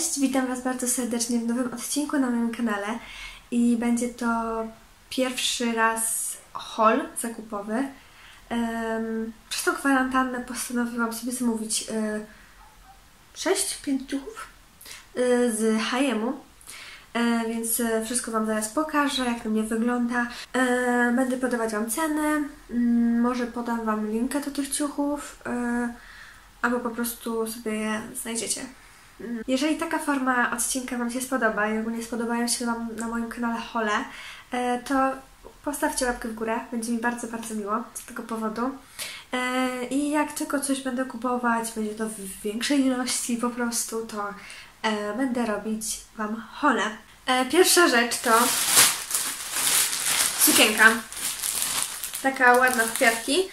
Cześć, witam Was bardzo serdecznie w nowym odcinku na moim kanale i będzie to pierwszy raz haul zakupowy. Przez tą kwarantannę postanowiłam sobie zamówić y, 6-5 ciuchów y, z H&M-u, e, więc e, wszystko Wam zaraz pokażę, jak to mnie wygląda. E, będę podawać Wam ceny, mm, może podam Wam linkę do tych ciuchów, e, albo po prostu sobie je znajdziecie. Jeżeli taka forma odcinka Wam się spodoba i ogólnie spodobają się Wam na moim kanale hole, e, to postawcie łapkę w górę, będzie mi bardzo, bardzo miło z tego powodu. E, I jak tylko coś będę kupować, będzie to w większej ilości po prostu, to e, będę robić Wam hole. Pierwsza rzecz to sukienka. Taka ładna w kwiatki.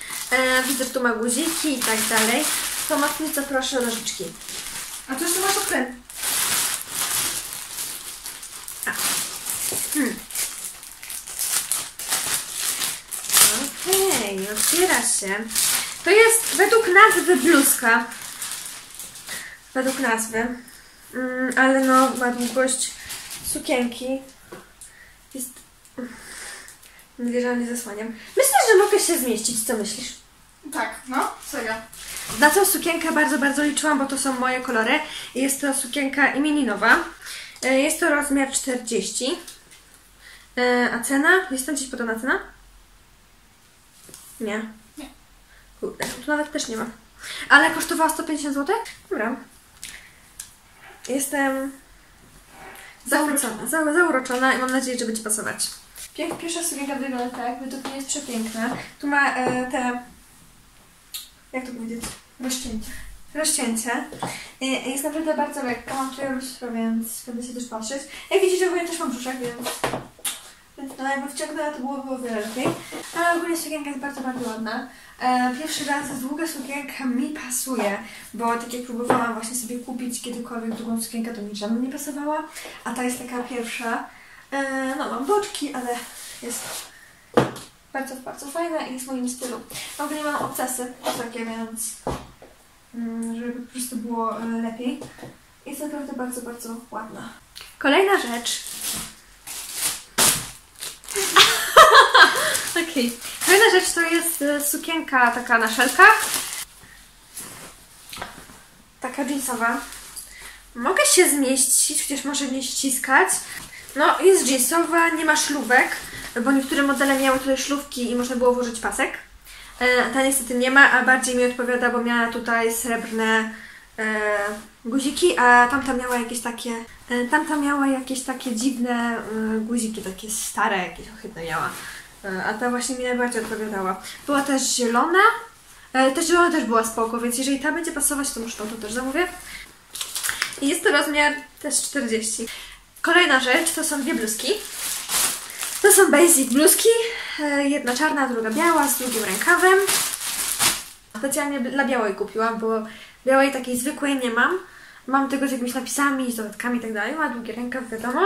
Widzę, że tu ma guziki i tak dalej. Pomocniczo proszę nożyczki. A tu jeszcze masz okręt. Hmm. Okej, okay, otwiera się. To jest według nazwy bluzka. Według nazwy. Mm, ale no, ma długość sukienki. Jest... Mówię, że nie zasłaniam. Myślę, że mogę się zmieścić. Co myślisz? Tak, no, serio. Na tą sukienkę bardzo, bardzo liczyłam, bo to są moje kolory. Jest to sukienka imieninowa. E, jest to rozmiar 40. E, a cena? Jest tam gdzieś podana cena? Nie. Nie. Kurde, tu nawet też nie ma. Ale kosztowała 150 zł? Dobra. Jestem zachwycona, za, zauroczona i mam nadzieję, że będzie pasować. Pierwsza sukienka wygląda tak, według mnie jest przepiękna. Tu ma e, te jak to powiedzieć? Rozcięcie. Rozcięcie. Jest naprawdę bardzo lekka, mam tutaj lustro, więc będę się też patrzeć. Jak widzicie, ogólnie też mam brzuszek, więc... Więc no jakby wciągnęła to byłoby o wiele lepiej. Ale ogólnie sukienka jest bardzo, bardzo ładna. E, pierwszy raz długa sukienka mi pasuje, bo tak jak próbowałam właśnie sobie kupić kiedykolwiek długą sukienkę, to mi żadna nie pasowała. A ta jest taka pierwsza. E, no mam boczki, ale jest bardzo, bardzo fajna i w moim stylu. Ogólnie mam obcasy takie, więc mm, żeby po prostu było e, lepiej. Jest naprawdę bardzo, bardzo ładna. Kolejna rzecz. Okej. Okay. Kolejna rzecz to jest e, sukienka taka na szelkach. Taka jeansowa. Mogę się zmieścić, chociaż może mnie ściskać. No, jest jeansowa, nie ma szlówek bo niektóre modele miały tutaj szlówki i można było włożyć pasek. E, ta niestety nie ma, a bardziej mi odpowiada, bo miała tutaj srebrne e, guziki, a tamta miała jakieś takie e, tamta miała jakieś takie dziwne guziki, takie stare, jakieś ohydne miała. A ta właśnie mi najbardziej odpowiadała. Była też zielona, ta zielona też była spoko, więc jeżeli ta będzie pasować, to muszę to też zamówię. I jest to rozmiar też 40. Kolejna rzecz to są dwie bluzki. To są basic bluzki. E, jedna czarna, druga biała, z długim rękawem. Specjalnie dla białej kupiłam, bo białej takiej zwykłej nie mam. Mam tego z jakimiś napisami, z dodatkami i tak dalej. Ma długi rękaw, wiadomo.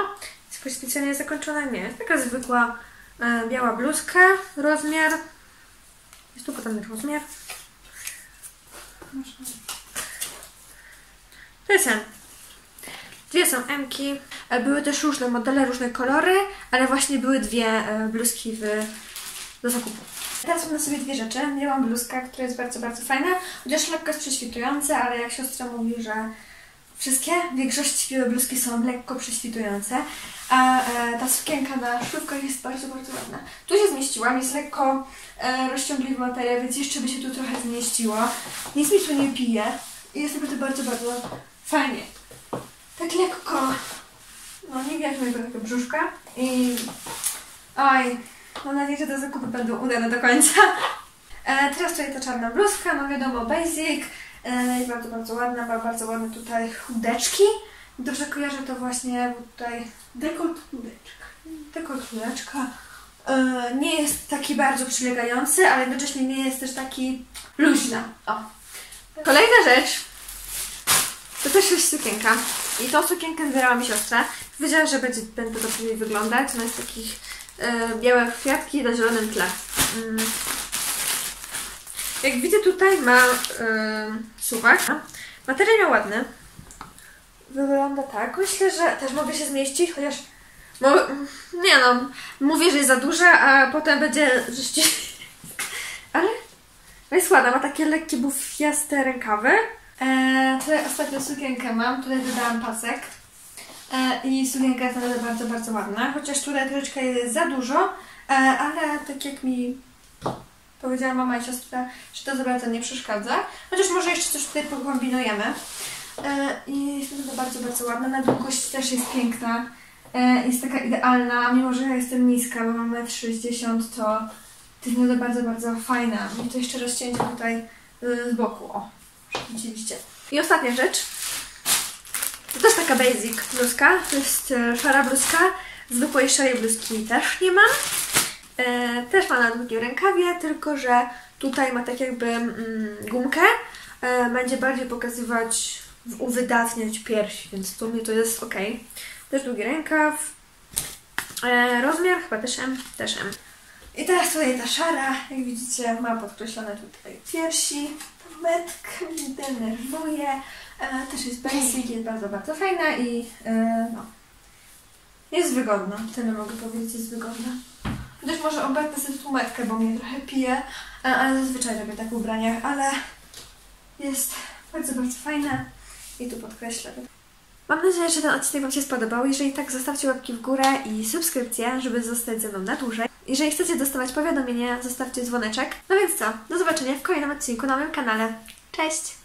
Jest jakoś specjalnie zakończona? Nie. Jest taka zwykła e, biała bluzka. Rozmiar. Jest tu potem rozmiar. To jest. Dwie są M-ki. E, były też różne modele, różne kolory, ale właśnie były dwie e, bluzki w, do zakupu. Teraz mam na sobie dwie rzeczy. Miałam bluzkę, która jest bardzo, bardzo fajna. Chociaż lekko jest prześwitująca, ale jak siostra mówi, że wszystkie, w większości białe bluzki są lekko prześwitujące. A e, ta sukienka na szlówkach jest bardzo, bardzo ładna. Tu się zmieściłam, jest lekko e, rozciągliwy materiał, więc jeszcze by się tu trochę zmieściło. Nic mi tu nie pije. I jest naprawdę bardzo, bardzo fajnie tak lekko, no nie widać mojego takiego brzuszka i oj, mam nadzieję, że te zakupy będą udane do końca. E, teraz tutaj ta czarna bluzka, no wiadomo, basic, e, jest bardzo, bardzo ładna, ma bardzo ładne tutaj chudeczki. Dobrze kojarzę to właśnie tutaj dekolt chudeczka. Dekolt chudeczka. E, nie jest taki bardzo przylegający, ale jednocześnie nie jest też taki luźna. O. Kolejna rzecz to też jest sukienka. I tą sukienkę wybierała mi siostra. Powiedziała, że będzie, będę dobrze jej wyglądać. Ona jest takich e, białe kwiatki na zielonym tle. Mm. Jak widzę tutaj ma e, suwak. Materiał ładny. wygląda tak. Myślę, że też mogę się zmieścić, chociaż mo, nie no, mówię, że jest za duże, a potem będzie rzeczywiście... Ale no jest ładna, ma takie lekkie bufiaste rękawy. E, tutaj ostatnio sukienkę mam, tutaj dodałam pasek. E, I sukienka jest naprawdę bardzo, bardzo ładna, chociaż tutaj troszeczkę jest za dużo, e, ale tak jak mi powiedziała mama i siostra, że to za bardzo nie przeszkadza. Chociaż może jeszcze coś tutaj pokombinujemy. I jest to bardzo, bardzo ładna. Na długość też jest piękna. Jest taka idealna, mimo że ja jestem niska, bo mam 1,60 m, to to jest naprawdę bardzo, bardzo fajna. I to jeszcze rozcięcie tutaj e, z boku. O, widzieliście. I ostatnia rzecz. To też taka basic bluzka. To jest e, szara bluzka. Zwykłej szarej bluzki też nie mam. E, też ma na długim rękawie, tylko że tutaj ma tak jakby mm, gumkę. E, będzie bardziej pokazywać, uwydatniać piersi, więc tu mnie to jest ok. Też długi rękaw. Rozmiar chyba też M, też M. I teraz tutaj ta szara, jak widzicie, ma podkreślone tutaj piersi. Ta metka mnie denerwuje. E, też jest basic, jest bardzo, bardzo fajna i e, no, jest wygodna. Tyle mogę powiedzieć, jest wygodna. Chociaż może obecnę sobie tu metkę, bo mnie trochę pije, e, ale zazwyczaj robię tak w ubraniach, ale jest bardzo, bardzo fajna i tu podkreślę. Mam nadzieję, że ten odcinek Wam się spodobał. Jeżeli tak, zostawcie łapki w górę i subskrypcję, żeby zostać ze mną na dłużej. Jeżeli chcecie dostawać powiadomienia, zostawcie dzwoneczek. No więc co, do zobaczenia w kolejnym odcinku na moim kanale. Cześć!